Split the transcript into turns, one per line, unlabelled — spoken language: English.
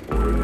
You.